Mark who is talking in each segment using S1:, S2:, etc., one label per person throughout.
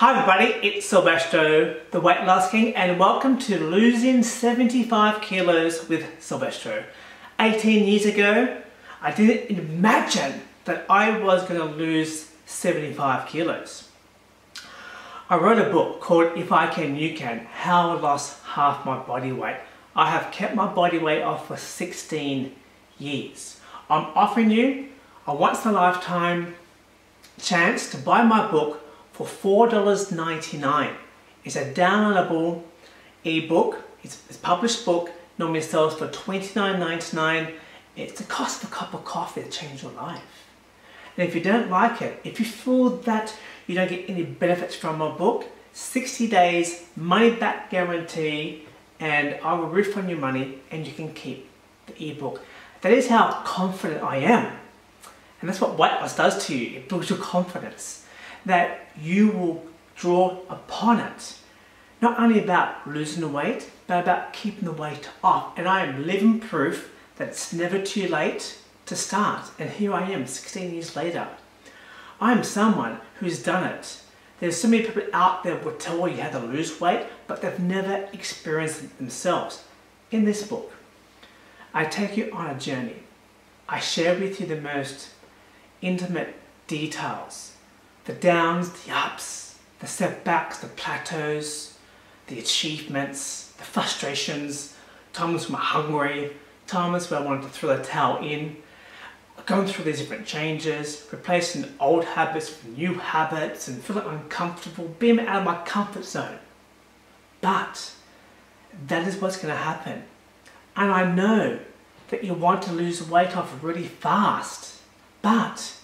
S1: Hi everybody, it's Silvestro, the Weight Loss King, and welcome to Losing 75 Kilos with Silvestro. 18 years ago, I didn't imagine that I was going to lose 75 kilos. I wrote a book called If I Can You Can, How I Lost Half My Body Weight. I have kept my body weight off for 16 years. I'm offering you a once in a lifetime chance to buy my book for $4.99. It's a downloadable ebook. It's a published book. Normally sells for $29.99. It's the cost of a cup of coffee to change your life. And if you don't like it, if you feel that you don't get any benefits from my book, 60 days money back guarantee and I will refund your money and you can keep the ebook. That is how confident I am. And that's what weight loss does to you. It builds your confidence that you will draw upon it. Not only about losing the weight, but about keeping the weight off. And I am living proof that it's never too late to start. And here I am 16 years later. I am someone who's done it. There's so many people out there will tell you how to lose weight, but they've never experienced it themselves. In this book, I take you on a journey. I share with you the most intimate details the downs, the ups, the setbacks, the plateaus, the achievements, the frustrations, times when I'm hungry, times where I wanted to throw the towel in, going through these different changes, replacing old habits with new habits and feeling uncomfortable, being out of my comfort zone. But that is what's going to happen. And I know that you want to lose weight off really fast, but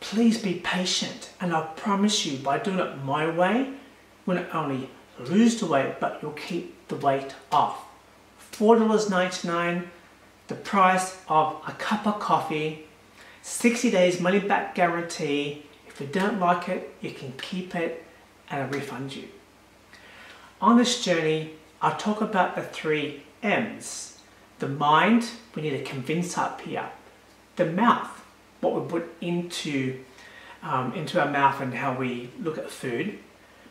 S1: please be patient and I promise you by doing it my way, you not only lose the weight, but you'll keep the weight off. $4.99, the price of a cup of coffee, 60 days money back guarantee. If you don't like it, you can keep it and I'll refund you. On this journey, I'll talk about the three M's. The mind, we need to convince up here. The mouth, what we put into, um, into our mouth and how we look at food.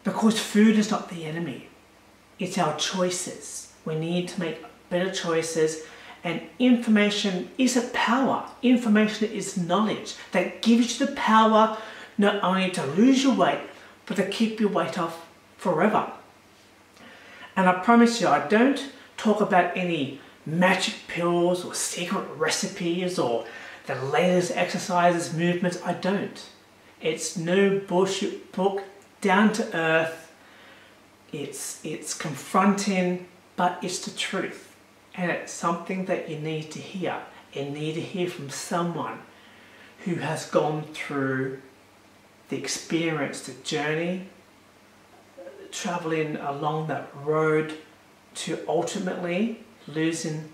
S1: Because food is not the enemy. It's our choices. We need to make better choices and information is a power. Information is knowledge that gives you the power not only to lose your weight, but to keep your weight off forever. And I promise you, I don't talk about any magic pills or secret recipes or the latest exercises, movements, I don't. It's no bullshit book, down to earth. It's, it's confronting, but it's the truth. And it's something that you need to hear. You need to hear from someone who has gone through the experience, the journey, traveling along that road to ultimately losing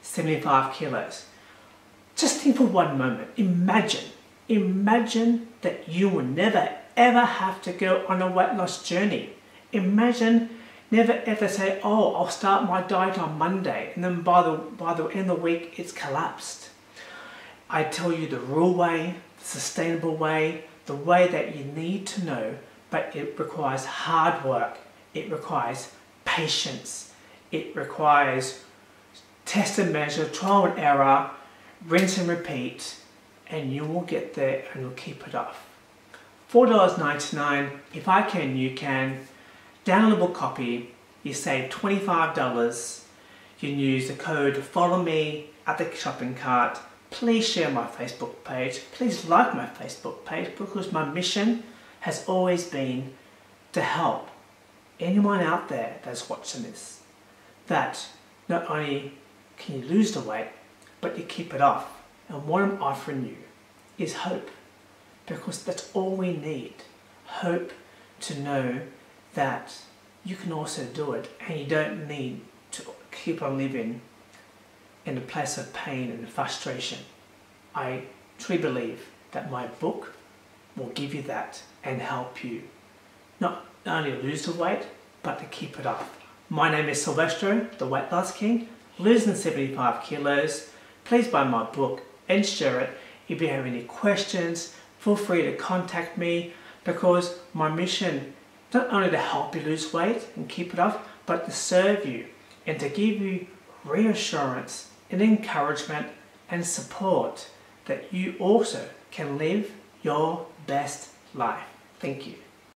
S1: 75 kilos. Just think for one moment, imagine, imagine that you will never ever have to go on a weight loss journey. Imagine never ever say, oh, I'll start my diet on Monday and then by the, by the end of the week it's collapsed. I tell you the real way, the sustainable way, the way that you need to know, but it requires hard work. It requires patience. It requires test and measure, trial and error, rinse and repeat, and you will get there and you'll keep it off. $4.99, if I can, you can. Downloadable copy, you save $25. You can use the code follow me at the shopping cart. Please share my Facebook page. Please like my Facebook page because my mission has always been to help anyone out there that's watching this that not only can you lose the weight, but you keep it off. And what I'm offering you is hope, because that's all we need. Hope to know that you can also do it and you don't need to keep on living in a place of pain and frustration. I truly believe that my book will give you that and help you not only lose the weight, but to keep it off. My name is Silvestro, the Weight Loss King, losing 75 kilos, please buy my book and share it. If you have any questions, feel free to contact me. because my mission not only to help you lose weight and keep it off, but to serve you and to give you reassurance and encouragement and support that you also can live your best life. Thank you.